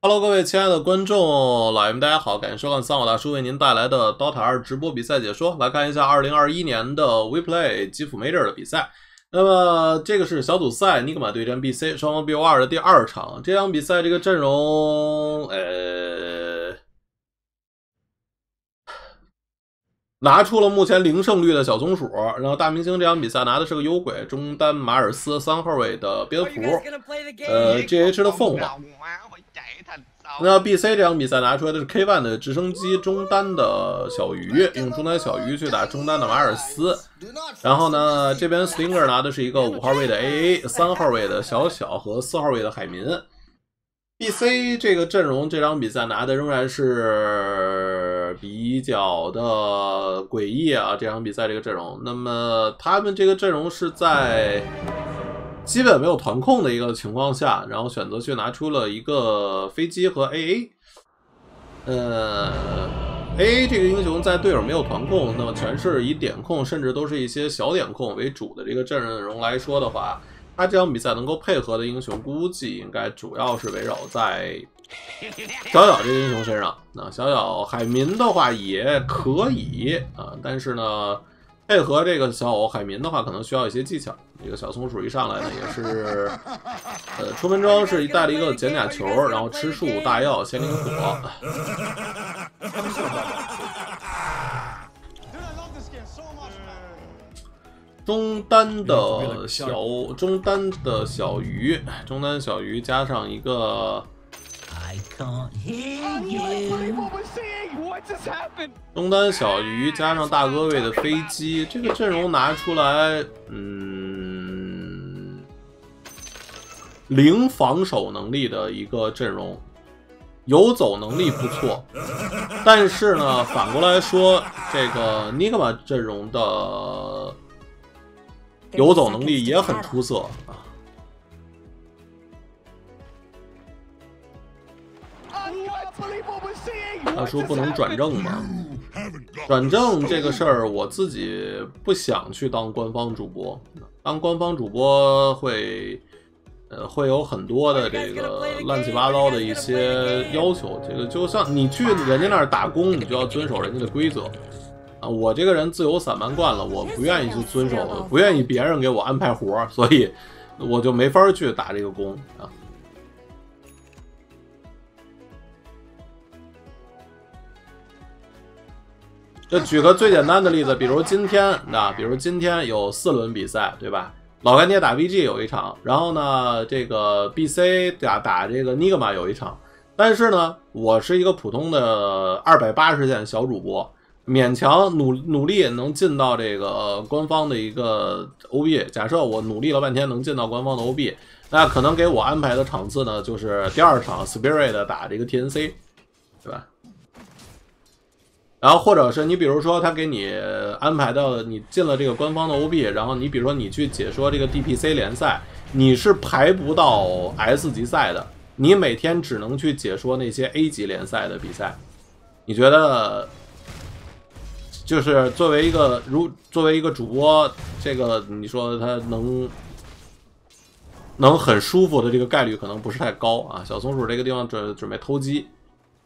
Hello，各位亲爱的观众、老爷们，大家好！感谢收看三好大叔为您带来的 DOTA 二直播比赛解说。来看一下2021年的 WePlay 基辅 Major 的比赛。那么这个是小组赛，尼格玛对战 BC，双方 BO2 的第二场。这场比赛这个阵容，呃，拿出了目前零胜率的小松鼠。然后大明星这场比赛拿的是个幽鬼，中单马尔斯，三号位的蝙蝠，呃，GH 的凤凰。那 B C 这场比赛拿出来的是 K ONE 的直升机中单的小鱼，用中单小鱼去打中单的马尔斯。然后呢，这边 Stinger 拿的是一个五号位的 A A，三号位的小小和四号位的海民。B C 这个阵容这场比赛拿的仍然是比较的诡异啊！这场比赛这个阵容，那么他们这个阵容是在。基本没有团控的一个情况下，然后选择去拿出了一个飞机和 AA。呃，AA 这个英雄在队友没有团控，那么全是以点控，甚至都是一些小点控为主的这个阵容来说的话，他这场比赛能够配合的英雄，估计应该主要是围绕在小小这个英雄身上。那小小海民的话也可以啊，但是呢。配合这个小海民的话，可能需要一些技巧。这个小松鼠一上来呢，也是，呃，出门装是带了一个减甲球，然后吃树大药仙灵火。中单的小中单的小鱼，中单小鱼加上一个。中单小鱼加上大哥位的飞机，这个阵容拿出来，嗯，零防守能力的一个阵容，游走能力不错，但是呢，反过来说，这个尼格玛阵容的游走能力也很出色啊。他说不能转正吗？转正这个事儿，我自己不想去当官方主播。当官方主播会，呃，会有很多的这个乱七八糟的一些要求。这个就像你去人家那儿打工，你就要遵守人家的规则啊。我这个人自由散漫惯了，我不愿意去遵守，不愿意别人给我安排活儿，所以我就没法去打这个工啊。就举个最简单的例子，比如今天，那比如今天有四轮比赛，对吧？老干爹打 VG 有一场，然后呢，这个 BC 打打这个尼格玛有一场。但是呢，我是一个普通的二百八十线小主播，勉强努努力能进到这个官方的一个 OB。假设我努力了半天能进到官方的 OB，那可能给我安排的场次呢，就是第二场 Spirit 打这个 TNC，对吧？然后或者是你比如说他给你安排到你进了这个官方的 OB，然后你比如说你去解说这个 DPC 联赛，你是排不到 S 级赛的，你每天只能去解说那些 A 级联赛的比赛。你觉得就是作为一个如作为一个主播，这个你说他能能很舒服的这个概率可能不是太高啊。小松鼠这个地方准准备偷鸡。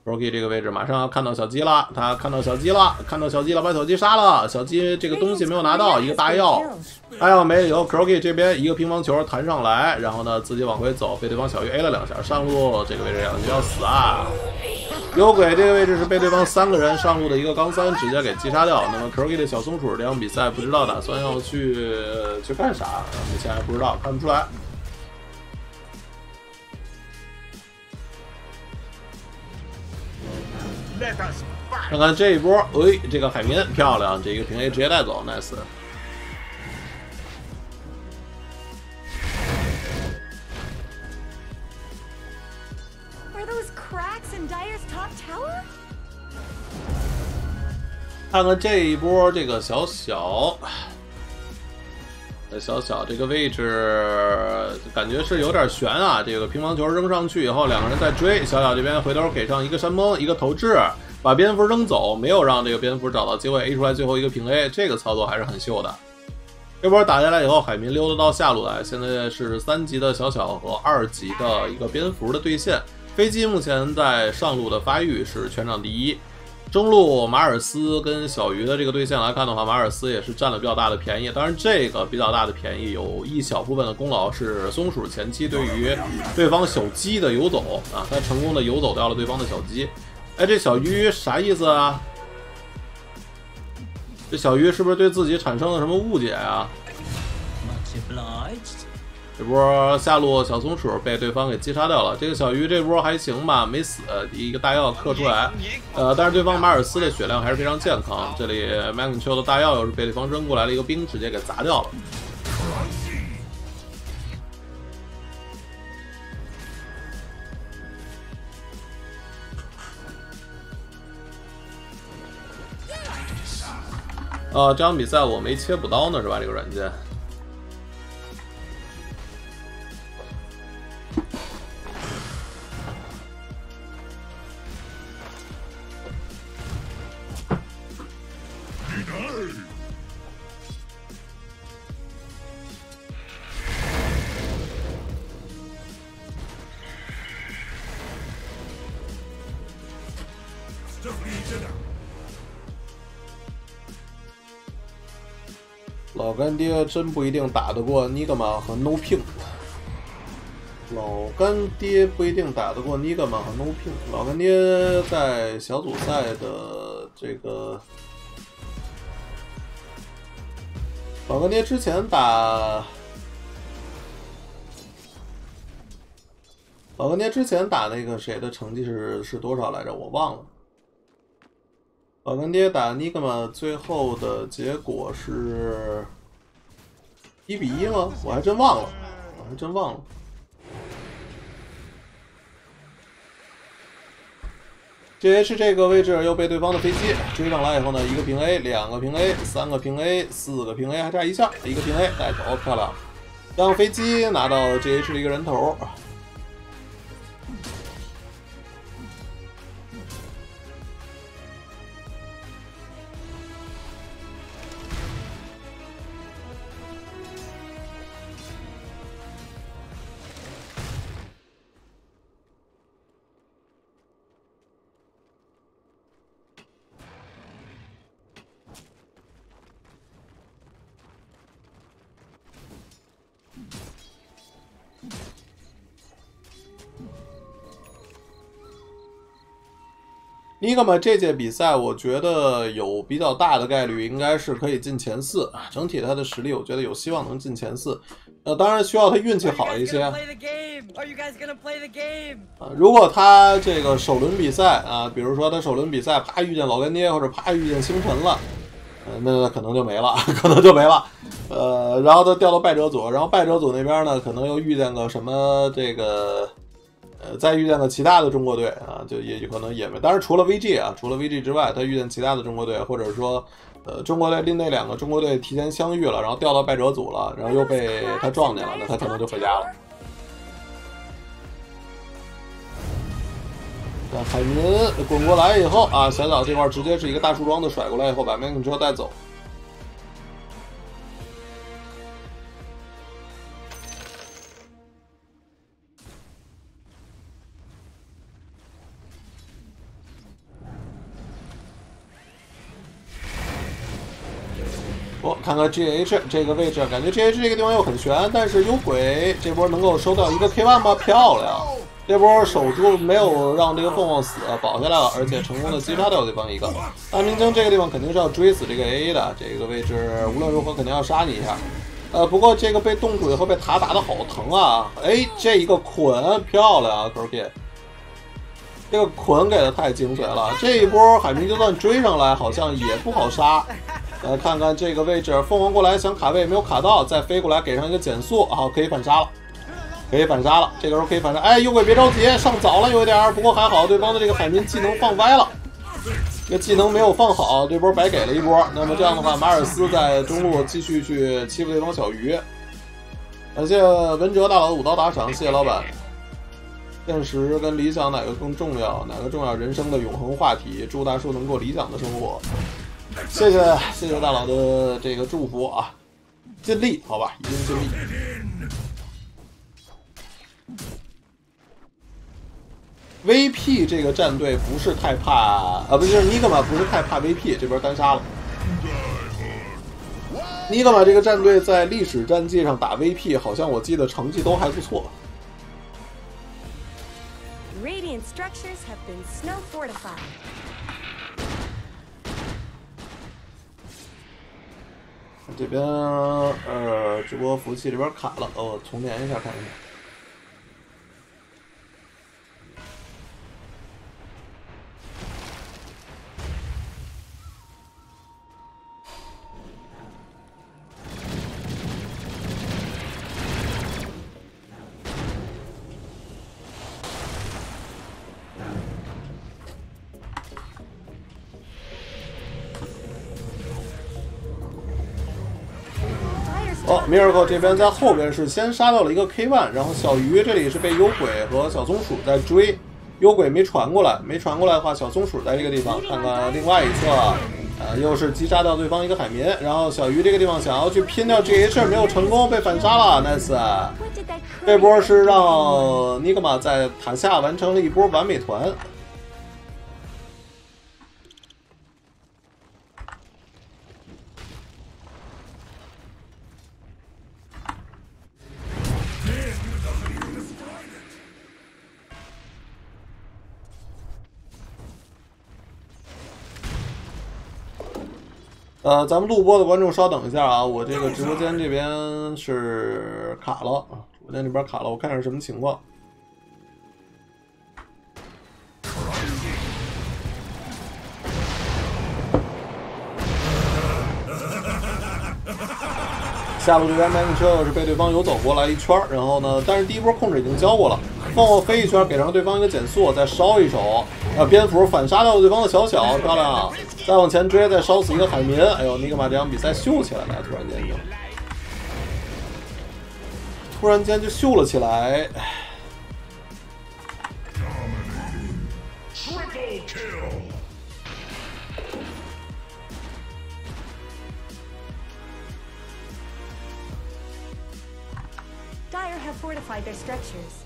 Rocky 这个位置马上要看到小鸡了，他看到小鸡了，看到小鸡了，把小鸡杀了。小鸡这个东西没有拿到，一个大药，大药没有。Rocky 这边一个乒乓球弹上来，然后呢自己往回走，被对方小鱼 A 了两下。上路这个位置两局要死啊！幽鬼这个位置是被对方三个人上路的一个钢三直接给击杀掉。那么 Rocky 的小松鼠这场比赛不知道打算要去去干啥，目前还不知道，看不出来。看看这一波，哎，这个海绵漂亮，这一个平 A 直接带走，nice。看看这一波，这个小小。小小这个位置感觉是有点悬啊！这个乒乓球扔上去以后，两个人在追。小小这边回头给上一个山崩，一个投掷，把蝙蝠扔走，没有让这个蝙蝠找到机会 A 出来最后一个平 A。这个操作还是很秀的。这波打下来以后，海绵溜达到下路来，现在是三级的小小和二级的一个蝙蝠的对线。飞机目前在上路的发育是全场第一，中路马尔斯跟小鱼的这个对线来看的话，马尔斯也是占了比较大的便宜。当然，这个比较大的便宜有一小部分的功劳是松鼠前期对于对方小鸡的游走啊，他成功的游走掉了对方的小鸡。哎，这小鱼啥意思啊？这小鱼是不是对自己产生了什么误解啊？这波下路小松鼠被对方给击杀掉了。这个小鱼这波还行吧，没死，一个大药克出来。呃，但是对方马尔斯的血量还是非常健康。这里 m a g n q 的大药又是被对方扔过来了一个兵直接给砸掉了。呃，这场比赛我没切补刀呢，是吧？这个软件。真不一定打得过尼格玛和 No Ping。老干爹不一定打得过尼格玛和 No Ping。老干爹在小组赛的这个，老干爹之前打，老干爹之前打那个谁的成绩是是多少来着？我忘了。老干爹打尼格玛最后的结果是一比一吗？我还真忘了，我还真忘了。G H 这个位置又被对方的飞机追上来以后呢，一个平 A，两个平 A，三个平 A，四个平 A，还差一下，一个平 A 带走，漂亮，让飞机拿到 G H 的一个人头。尼格玛这届比赛，我觉得有比较大的概率应该是可以进前四。整体他的实力，我觉得有希望能进前四。呃，当然需要他运气好一些。啊，如果他这个首轮比赛啊，比如说他首轮比赛啪遇见老干爹，或者啪遇见星辰了，呃，那可能就没了，可能就没了。呃，然后他掉到败者组，然后败者组那边呢，可能又遇见个什么这个。呃，再遇见了其他的中国队啊，就也有可能也没。当然，除了 VG 啊，除了 VG 之外，他遇见其他的中国队，或者说，呃，中国队另那两个中国队提前相遇了，然后掉到败者组了，然后又被他撞见了，那他可能就回家了。海民滚过来以后啊，小岛这块直接是一个大树桩子甩过来以后，把 Man 车带走。我看看 G H 这个位置，感觉 G H 这个地方又很悬，但是有鬼这波能够收到一个 K one 吗？漂亮！这波守住没有让这个凤凰死，保下来了，而且成功的击杀掉对方一个。大明星这个地方肯定是要追死这个 A A 的，这个位置无论如何肯定要杀你一下。呃，不过这个被冻住以后被塔打的好疼啊！哎，这一个捆漂亮，Q K，这个捆给的太精髓了。这一波海明就算追上来，好像也不好杀。来看看这个位置，凤凰过来想卡位没有卡到，再飞过来给上一个减速，好，可以反杀了，可以反杀了。这个时候可以反杀，哎，幽鬼别着急，上早了有一点，不过还好对方的这个海绵技能放歪了，这技能没有放好，这波白给了一波。那么这样的话，马尔斯在中路继续去欺负对方小鱼。感谢文哲大佬的五刀打赏，谢谢老板。现实跟理想哪个更重要？哪个重要？人生的永恒话题。祝大叔能过理想的生活。谢谢谢谢大佬的这个祝福啊，尽力好吧，一定尽力。VP 这个战队不是太怕啊，不是尼格玛不是太怕 VP 这边单杀了。尼格玛这个战队在历史战绩上打 VP，好像我记得成绩都还不错。Radiant structures have been snow fortified. 这边呃，直播服务器这边卡了，我重连一下看一下。哦，Miracle 这边在后边是先杀到了一个 K one，然后小鱼这里是被幽鬼和小松鼠在追，幽鬼没传过来，没传过来的话，小松鼠在这个地方看看另外一侧，呃，又是击杀掉对方一个海绵，然后小鱼这个地方想要去拼掉 GH 没有成功，被反杀了，nice。这波是让尼格玛在塔下完成了一波完美团。呃，咱们录播的观众稍等一下啊，我这个直播间这边是卡了啊，直播间这边卡了，我看看是什么情况。下路这边 Man 车是被对方游走过来一圈，然后呢，但是第一波控制已经交过了，凤凰飞一圈，给上对方一个减速，再烧一手，呃，蝙蝠反杀掉了对方的小小，漂亮，再往前追，再烧死一个海绵，哎呦，尼格玛这场比赛秀起来了，突然间就，突然间就秀了起来，唉 Triple kill! Dire have fortified their structures.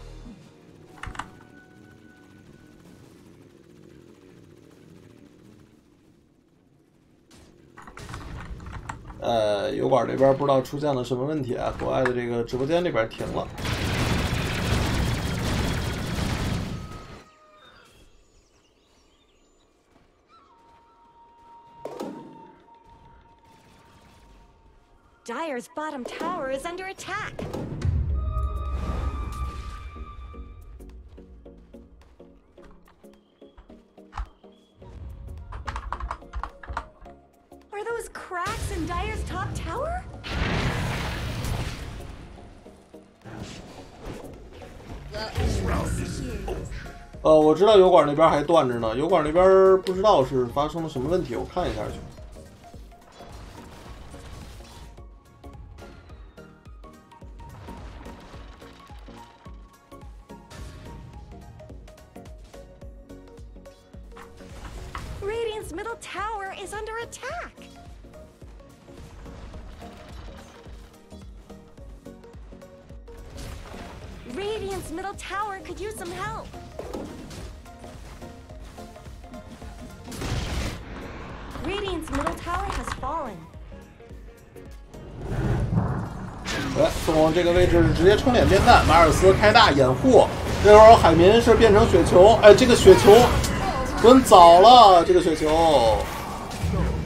呃，油管这边不知道出现了什么问题啊，国外的这个直播间这边停了。Dyer's bottom tower is under attack. Those cracks in Dire's top tower? 呃，我知道油管那边还断着呢，油管那边不知道是发生了什么问题，我看一下去。Radiant's middle tower could use some help. Radiant's middle tower has fallen. 哎，凤凰这个位置是直接冲脸变蛋，马尔斯开大掩护，这会儿海绵是变成雪球，哎，这个雪球滚早了，这个雪球，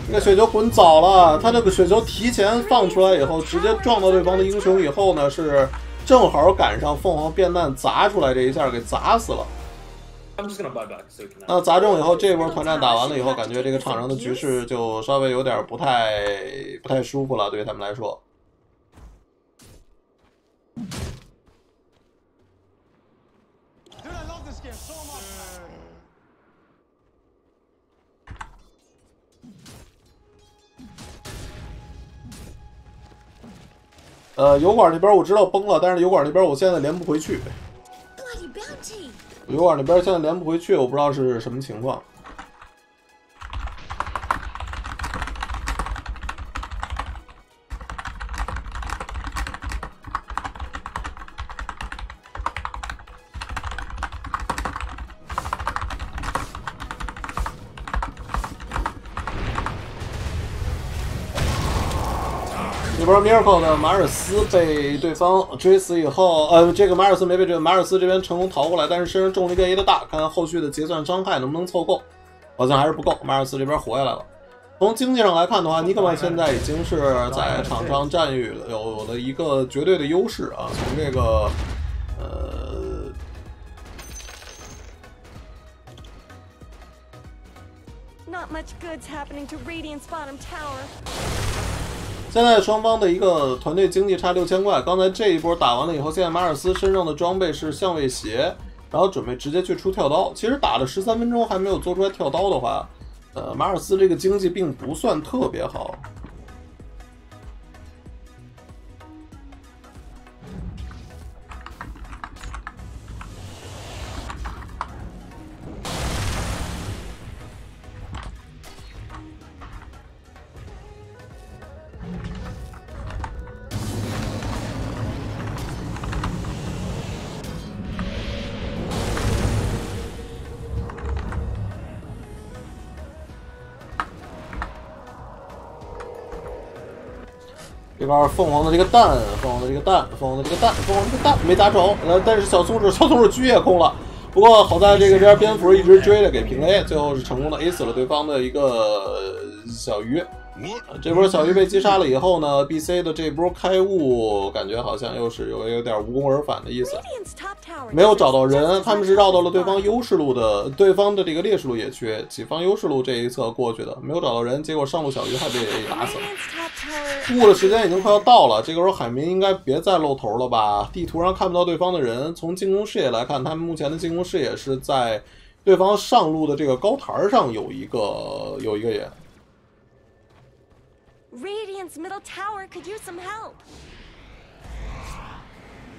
这个雪球滚早了，他这个雪球提前放出来以后，直接撞到对方的英雄以后呢，是正好赶上凤凰变蛋砸出来这一下给砸死了。那砸中以后，这波团战打完了以后，感觉这个场上的局势就稍微有点不太不太舒服了，对于他们来说。呃，油管那边我知道崩了，但是油管那边我现在连不回去。油管那边现在连不回去，我不知道是什么情况。Miracle 的马尔斯被对方追死以后，呃，这个马尔斯没被追，马尔斯这边成功逃过来，但是身上重力变异的大，看看后续的结算伤害能不能凑够，好像还是不够，马尔斯这边活下来了。从经济上来看的话，尼克曼现在已经是在场上占有有了一个绝对的优势啊。从这个呃 Not much good's happening to radians bottom tower. 现在双方的一个团队经济差六千块。刚才这一波打完了以后，现在马尔斯身上的装备是相位鞋，然后准备直接去出跳刀。其实打了十三分钟还没有做出来跳刀的话，呃，马尔斯这个经济并不算特别好。凤凰的这个蛋，凤凰的这个蛋，凤凰的这个蛋，凤凰这个蛋没打着，呃，但是小松鼠小松鼠狙也空了。不过好在这个边蝙蝠一直追着给平 A，最后是成功的 A 死了对方的一个小鱼。呃这波小鱼被击杀了以后呢，BC 的这波开悟感觉好像又是有有点无功而返的意思。没有找到人，他们是绕到了对方优势路的，对方的这个劣势路野区，己方优势路这一侧过去的，没有找到人，结果上路小鱼还被打死了。误的时间已经快要到了，这个时候海明应该别再露头了吧？地图上看不到对方的人，从进攻视野来看，他们目前的进攻视野是在对方上路的这个高台上有一个有一个眼。Radiance middle tower could use some help.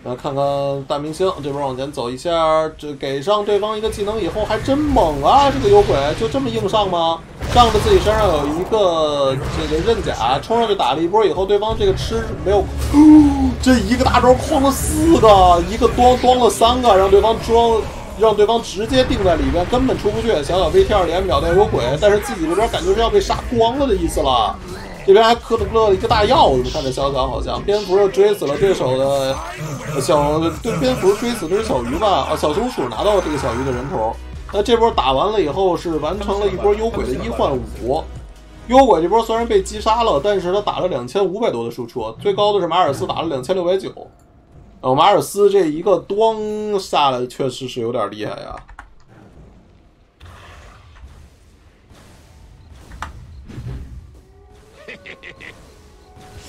来看看大明星这边往前走一下，这给上对方一个技能以后还真猛啊！这个有鬼就这么硬上吗？仗着自己身上有一个这个刃甲，冲上去打了一波以后，对方这个吃没有，这一个大招框了四个，一个端端了三个，让对方装。让对方直接定在里边，根本出不去。小小 VT 二连秒掉有鬼，但是自己这边感觉是要被杀光了的意思了。这边还磕了乐了一个大药，我们看着小小好像蝙蝠又追死了对手的小对蝙蝠追死的是小鱼吧？啊，小松鼠拿到了这个小鱼的人头。那这波打完了以后是完成了一波幽鬼的一换五。幽鬼这波虽然被击杀了，但是他打了两千五百多的输出，最高的是马尔斯打了两千六百九。呃，马尔斯这一个咣下来确实是有点厉害呀。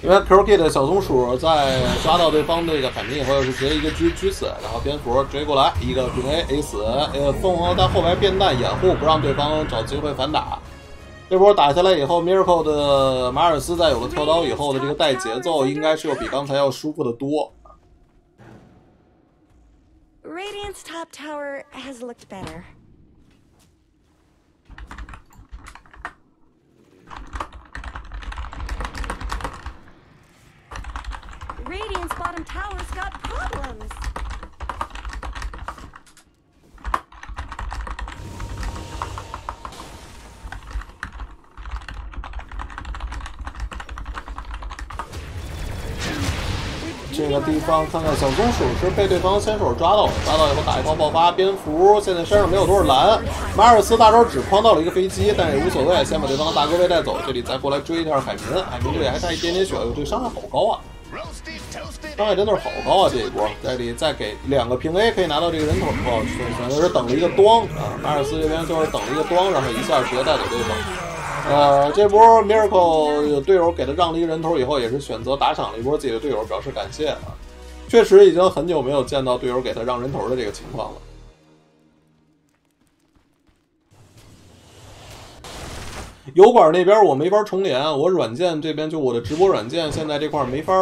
因为 QK 的小松鼠在抓到对方这个海绵以后，是直接一个狙狙死，然后蝙蝠追过来，一个平 A A 死，呃，凤凰在后边变弹掩护，不让对方找机会反打。这波打下来以后，Miracle 的马尔斯在有了跳刀以后的这个带节奏，应该是要比刚才要舒服的多。Radiance top tower has looked better. Radiant's bottom tower's got problems. 这个地方看看小松鼠是被对方先手抓到了，抓到以后打一炮爆发，蝙蝠现在身上没有多少蓝，马尔斯大招只框到了一个飞机，但也无所谓，先把对方的大哥位带走，这里再过来追一下海民，海民这里还差一点点血，这伤害好高啊！伤害真的是好高啊！这一波在这里再给两个平 A 可以拿到这个人头，哦，选择是等了一个咣啊，马尔斯这边就是等了一个咣，然后一下直接带走对方。呃，这波 Miracle 队友给他让了一个人头以后，也是选择打赏了一波自己的队友，表示感谢啊。确实已经很久没有见到队友给他让人头的这个情况了。油管那边我没法重连，我软件这边就我的直播软件现在这块没法，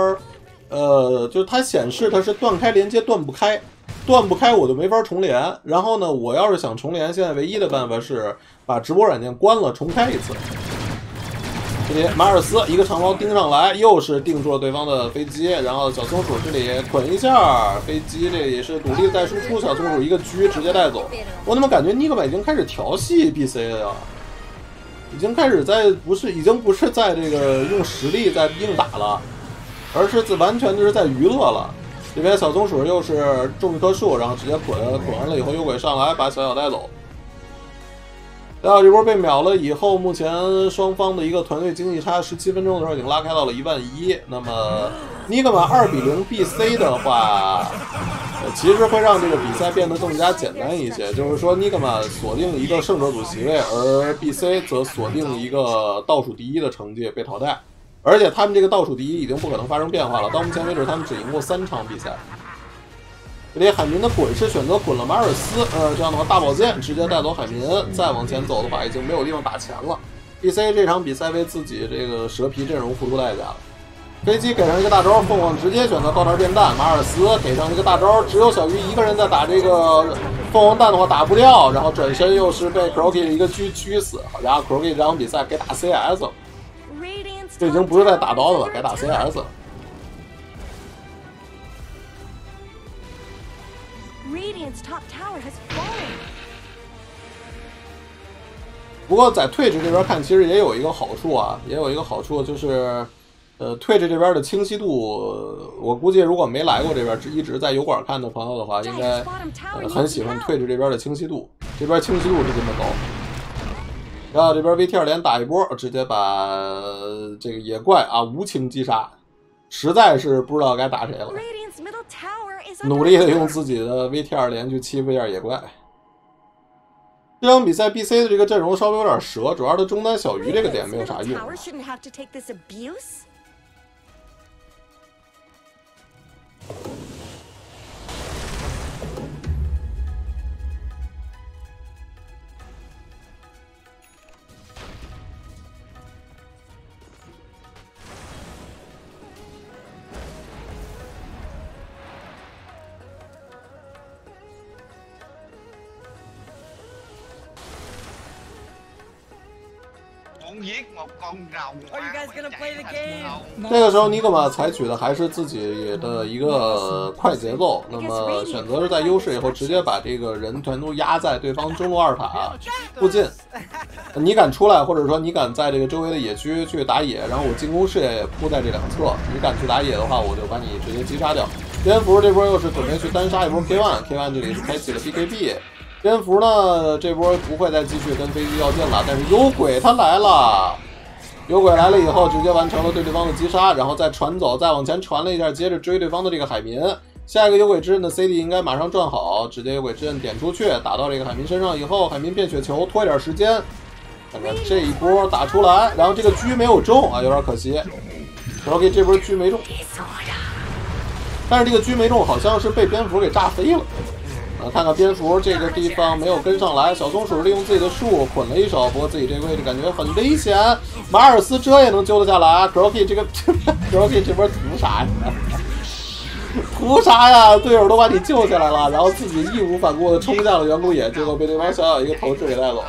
呃，就是它显示它是断开连接断不开，断不开，我就没法重连。然后呢，我要是想重连，现在唯一的办法是把直播软件关了，重开一次。这里马尔斯一个长矛盯上来，又是定住了对方的飞机，然后小松鼠这里滚一下飞机，这里是努力再输出，小松鼠一个狙直接带走。我怎么感觉尼克曼已经开始调戏 BC 了呀？已经开始在不是已经不是在这个用实力在硬打了，而是在完全就是在娱乐了。这边小松鼠又是种一棵树，然后直接滚，滚完了以后，幽鬼上来把小小带走。小小这波被秒了以后，目前双方的一个团队经济差，十七分钟的时候已经拉开到了一万一。那么尼格玛二比零 BC 的话，其实会让这个比赛变得更加简单一些。就是说，尼格玛锁定了一个胜者组席位，而 BC 则锁定了一个倒数第一的成绩被淘汰。而且他们这个倒数第一已经不可能发生变化了。到目前为止，他们只赢过三场比赛。这里海民的滚是选择滚了马尔斯，呃，这样的话大宝剑直接带走海民，再往前走的话已经没有地方打钱了。BC 这场比赛为自己这个蛇皮阵容付出代价了。飞机给上一个大招，凤凰直接选择高潮变蛋，马尔斯给上一个大招，只有小鱼一个人在打这个凤凰蛋的话打不掉，然后转身又是被 Croaky 的一个狙狙死，好家伙，Croaky 这场比赛给打 CS 了这已经不是在打刀子了该打 CS 了。Radiant's top tower has fallen. 不过在 Twitch 这边看，其实也有一个好处啊，也有一个好处就是，呃，Twitch 这边的清晰度，我估计如果没来过这边，只一直在油管看的朋友的话，应该、呃、很喜欢 Twitch 这边的清晰度，这边清晰度是这么高。然后这边 VT 二连打一波，直接把这个野怪啊无情击杀，实在是不知道该打谁了。努力的用自己的 VT 二连去欺负一下野怪。这场比赛 BC 的这个阵容稍微有点折，主要是中单小鱼这个点没有啥用。这个时候尼格玛采取的还是自己的一个快节奏，那么选择是在优势以后直接把这个人全都压在对方中路二塔附近。你敢出来，或者说你敢在这个周围的野区去打野，然后我进攻视野也铺在这两侧，你敢去打野的话，我就把你直接击杀掉。蝙蝠这波又是准备去单杀一波 K one，K one 这里是开启了 BKB。蝙蝠呢，这波不会再继续跟飞机要劲了，但是幽鬼他来了。幽鬼来了以后，直接完成了对对方的击杀，然后再传走，再往前传了一下，接着追对方的这个海民。下一个幽鬼之刃的 CD 应该马上转好，直接幽鬼之刃点出去，打到这个海民身上以后，海民变雪球，拖一点时间。看看这一波打出来，然后这个狙没有中啊，有点可惜。OK，这波狙没中，但是这个狙没中，好像是被蝙蝠给炸飞了。看看蝙蝠这个地方没有跟上来，小松鼠利用自己的树捆了一手，不过自己这个位置感觉很危险。马尔斯这也能揪得下来 g r o k y 这个 g r o k y 这波图啥呀？图啥呀？队友都把你救下来了，然后自己义无反顾的冲向了远古野，结果被对方小小一个投掷给带走。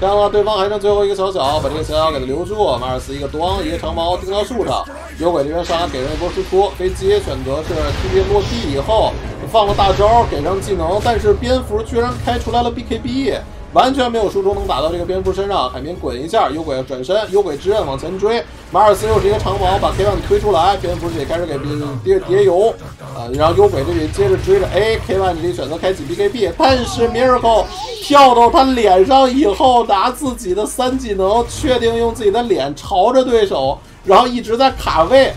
这样的话，对方还剩最后一个小小，把这个小小给他留住。马尔斯一个咣，一个长矛钉到树上。有鬼这边上来给人一波输出，飞机选择是直接落地以后放了大招，给上技能，但是蝙蝠居然开出来了 BKB，完全没有输出能打到这个蝙蝠身上。海绵滚一下，有鬼转身，有鬼之刃往前追。马尔斯又是一个长矛把 K one 推出来，蝙蝠这里开始给叠叠油啊，然后有鬼这里接着追着 A，K one 这里选择开启 BKB，但是 Miracle 跳到他脸上以后，拿自己的三技能，确定用自己的脸朝着对手，然后一直在卡位，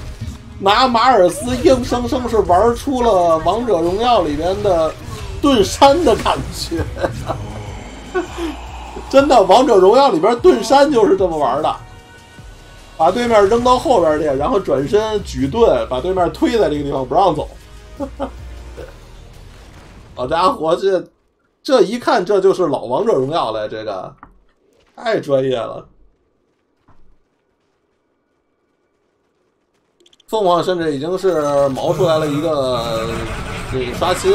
拿马尔斯硬生生是玩出了王者荣耀里边的盾山的感觉。真的，王者荣耀里边盾山就是这么玩的，把对面扔到后边去，然后转身举盾，把对面推在这个地方不让走。好家伙，这这一看这就是老王者荣耀了，这个太专业了。凤凰甚至已经是毛出来了一个这个刷新，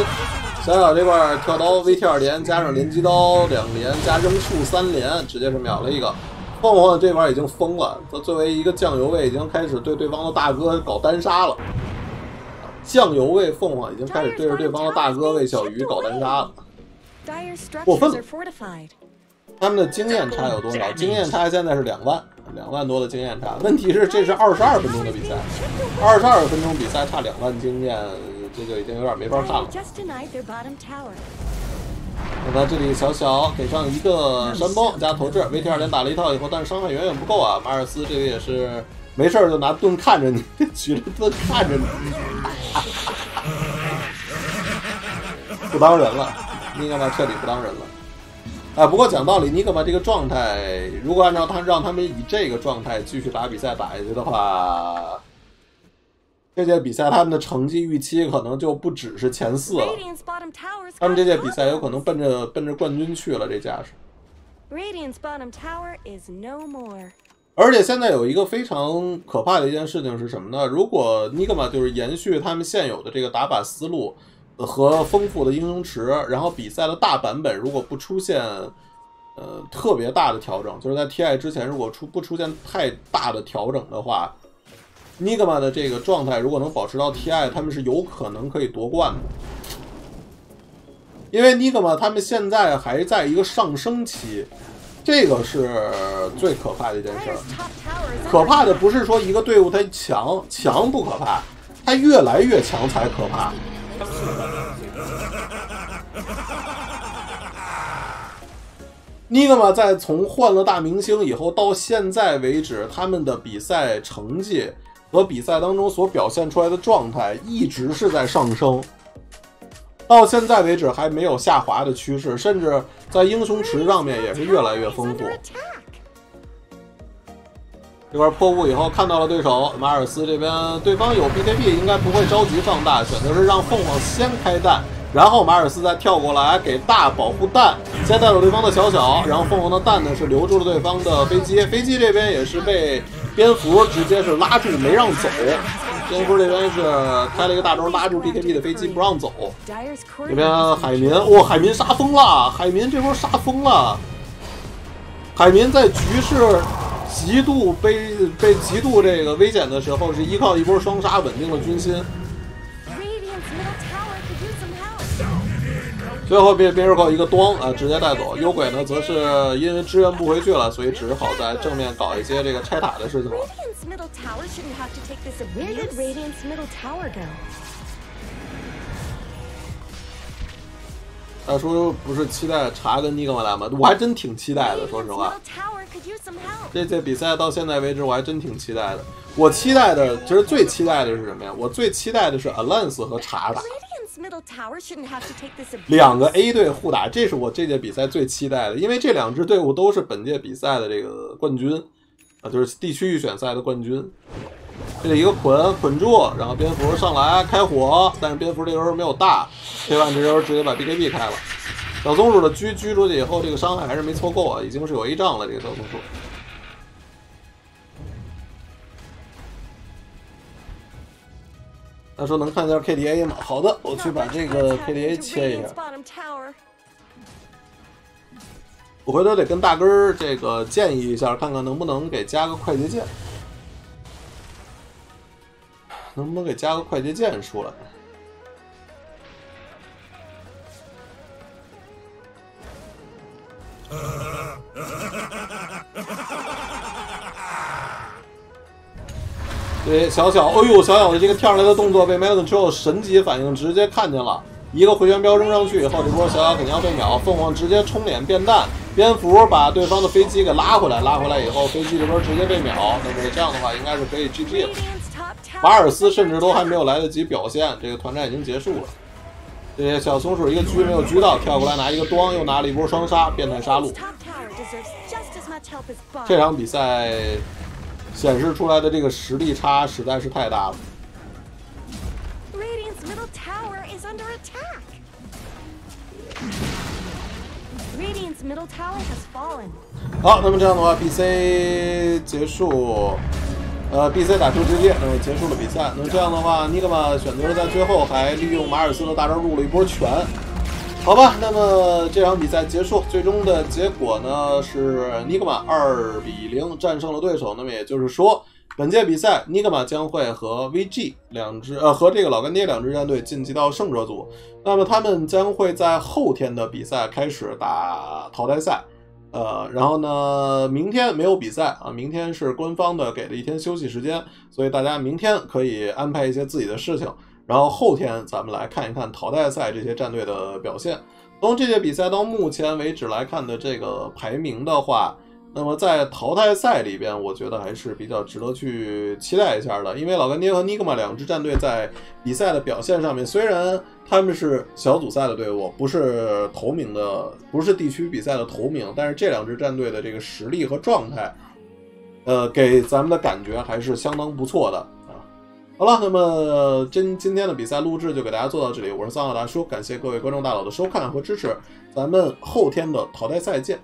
小小这块儿跳刀 VT 二连加上连击刀两连加扔术三连，直接是秒了一个。凤凰这块已经疯了，他作为一个酱油位，已经开始对对方的大哥搞单杀了。酱油位凤凰已经开始对着对方的大哥魏小鱼搞单杀了。Fun. are fortified. 他们的经验差有多少？经验差现在是两万，两万多的经验差。问题是这是二十二分钟的比赛，二十二分钟比赛差两万经验，这就已经有点没法看了。那他这里小小给上一个山崩加投掷，VT 二连打了一套以后，但是伤害远远不够啊。马尔斯这个也是没事儿就拿盾看着你，举着盾看着你，不当人了，尼格玛彻底不当人了。啊，不过讲道理，尼格玛这个状态，如果按照他让他们以这个状态继续打比赛打下去的话，这届比赛他们的成绩预期可能就不只是前四了。他们这届比赛有可能奔着奔着冠军去了，这架势。Radiant's bottom tower is no more. 而且现在有一个非常可怕的一件事情是什么呢？如果尼格玛就是延续他们现有的这个打法思路呃和丰富的英雄池，然后比赛的大版本如果不出现呃特别大的调整，就是在 TI 之前如果出不出现太大的调整的话，尼格玛的这个状态如果能保持到 TI，他们是有可能可以夺冠的。因为尼格玛他们现在还在一个上升期，这个是最可怕的一件事。可怕的不是说一个队伍它强，强不可怕，它越来越强才可怕。尼格玛在从换了大明星以后到现在为止，他们的比赛成绩和比赛当中所表现出来的状态一直是在上升，到现在为止还没有下滑的趋势，甚至在英雄池上面也是越来越丰富。这块破雾以后看到了对手马尔斯这边，对方有 BKB，应该不会着急放大，选择是让凤凰先开弹，然后马尔斯再跳过来给大保护弹，先带走对方的小小，然后凤凰的蛋呢是留住了对方的飞机，飞机这边也是被蝙蝠直接是拉住没让走，蝙 蝠这边是开了一个大招拉住 BKB 的飞机不让走，这边海民，哇、海民杀疯了，海民这波杀疯了。海民在局势极度被被极度这个危险的时候，是依靠一波双杀稳定了军心。最后被 Miracle 一个咣啊，直接带走。幽鬼呢，则是因为支援不回去了，所以只好在正面搞一些这个拆塔的事情了。大叔不是期待查跟尼格玛来吗？我还真挺期待的，说实话。这届比赛到现在为止，我还真挺期待的。我期待的，其实最期待的是什么呀？我最期待的是 Alliance 和查打.两个 A 队互打，这是我这届比赛最期待的，因为这两支队伍都是本届比赛的这个冠军啊，就是地区预选赛的冠军。这里一个捆捆住，然后蝙蝠上来开火，但是蝙蝠这时候没有大，黑万这时候直接把 BKB 开了。小松鼠的狙狙出去以后，这个伤害还是没凑够啊，已经是有 A 仗了。这个小松鼠。他说能看一下 KDA 吗？好的，我去把这个 KDA 切一下。我回头得跟大根儿这个建议一下，看看能不能给加个快捷键，能不能给加个快捷键出来？对，小小，哎呦，小小的这个跳上来的动作被 Melon 之后神级反应直接看见了，一个回旋镖扔上去以后，这波小小肯定要被秒，凤凰直接冲脸变弹，蝙蝠把对方的飞机给拉回来，拉回来以后，飞机这边直接被秒，那么这样的话应该是可以 GG 了。马尔斯甚至都还没有来得及表现，这个团战已经结束了。这些小松鼠一个狙没有狙到，跳过来拿一个光，又拿了一波双杀，变态杀戮。这场比赛显示出来的这个实力差实在是太大了。好，那么这样的话，BC 结束。呃，BC 打出直接，那么结束了比赛。那么这样的话，尼格玛选择在最后还利用马尔斯的大招入了一波拳，好吧，那么这场比赛结束，最终的结果呢是尼格玛二比零战胜了对手。那么也就是说，本届比赛尼格玛将会和 VG 两支呃和这个老干爹两支战队晋级到胜者组。那么他们将会在后天的比赛开始打淘汰赛。呃，然后呢，明天没有比赛啊，明天是官方的给的一天休息时间，所以大家明天可以安排一些自己的事情。然后后天咱们来看一看淘汰赛这些战队的表现。从这届比赛到目前为止来看的这个排名的话，那么在淘汰赛里边，我觉得还是比较值得去期待一下的。因为老干爹和尼格玛两支战队在比赛的表现上面，虽然他们是小组赛的队伍，不是头名的，不是地区比赛的头名，但是这两支战队的这个实力和状态，呃，给咱们的感觉还是相当不错的啊。好了，那么今今天的比赛录制就给大家做到这里，我是三号大叔，感谢各位观众大佬的收看和支持，咱们后天的淘汰赛见。